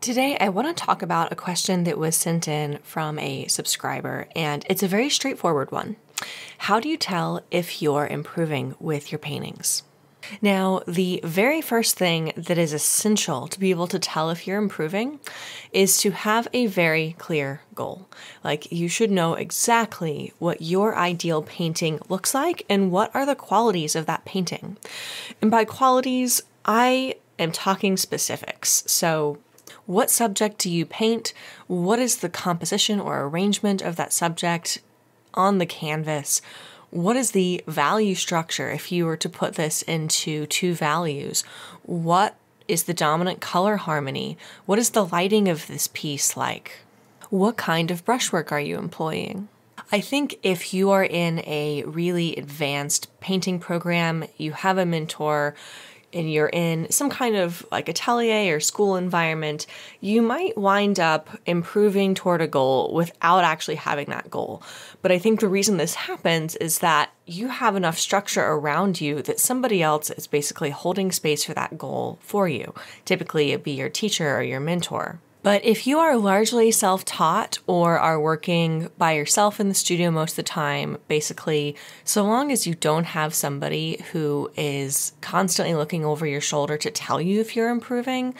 Today, I want to talk about a question that was sent in from a subscriber, and it's a very straightforward one. How do you tell if you're improving with your paintings? Now, the very first thing that is essential to be able to tell if you're improving is to have a very clear goal. Like, you should know exactly what your ideal painting looks like and what are the qualities of that painting. And by qualities, I am talking specifics. So, what subject do you paint? What is the composition or arrangement of that subject on the canvas? What is the value structure if you were to put this into two values? What is the dominant color harmony? What is the lighting of this piece like? What kind of brushwork are you employing? I think if you are in a really advanced painting program, you have a mentor, and you're in some kind of like atelier or school environment, you might wind up improving toward a goal without actually having that goal. But I think the reason this happens is that you have enough structure around you that somebody else is basically holding space for that goal for you. Typically, it'd be your teacher or your mentor. But if you are largely self taught or are working by yourself in the studio most of the time, basically, so long as you don't have somebody who is constantly looking over your shoulder to tell you if you're improving,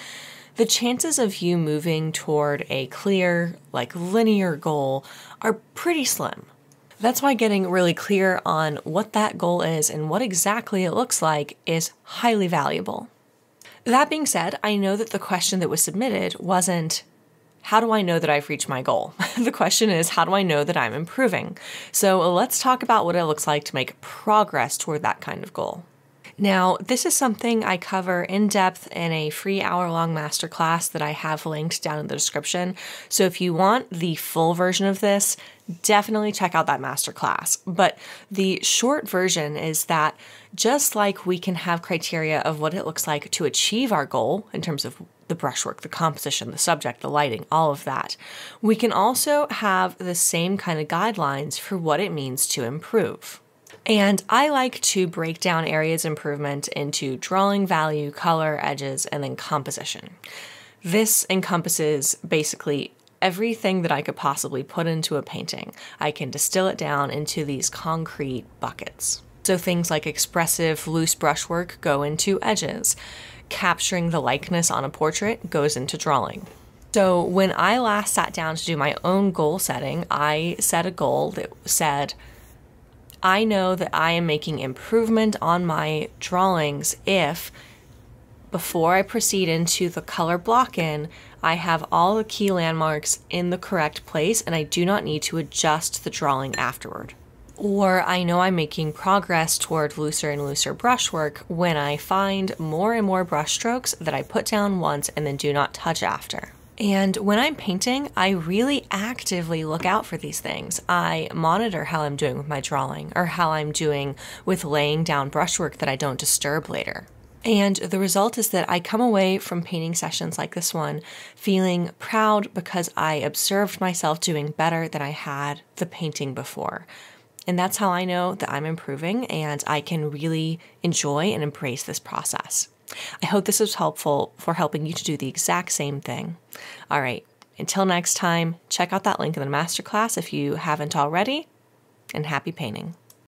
the chances of you moving toward a clear, like linear goal are pretty slim. That's why getting really clear on what that goal is and what exactly it looks like is highly valuable. That being said, I know that the question that was submitted wasn't, how do I know that I've reached my goal? the question is, how do I know that I'm improving? So let's talk about what it looks like to make progress toward that kind of goal. Now, this is something I cover in depth in a free hour long masterclass that I have linked down in the description. So if you want the full version of this, definitely check out that masterclass. But the short version is that just like we can have criteria of what it looks like to achieve our goal in terms of the brushwork, the composition, the subject, the lighting, all of that, we can also have the same kind of guidelines for what it means to improve. And I like to break down areas improvement into drawing value, color, edges, and then composition. This encompasses basically everything that I could possibly put into a painting. I can distill it down into these concrete buckets. So things like expressive, loose brushwork go into edges. Capturing the likeness on a portrait goes into drawing. So when I last sat down to do my own goal setting, I set a goal that said, I know that I am making improvement on my drawings if before I proceed into the color block in, I have all the key landmarks in the correct place and I do not need to adjust the drawing afterward. Or I know I'm making progress toward looser and looser brushwork when I find more and more brushstrokes that I put down once and then do not touch after. And when I'm painting, I really actively look out for these things. I monitor how I'm doing with my drawing or how I'm doing with laying down brushwork that I don't disturb later. And the result is that I come away from painting sessions like this one feeling proud because I observed myself doing better than I had the painting before. And that's how I know that I'm improving and I can really enjoy and embrace this process. I hope this was helpful for helping you to do the exact same thing. All right, until next time, check out that link in the masterclass if you haven't already, and happy painting.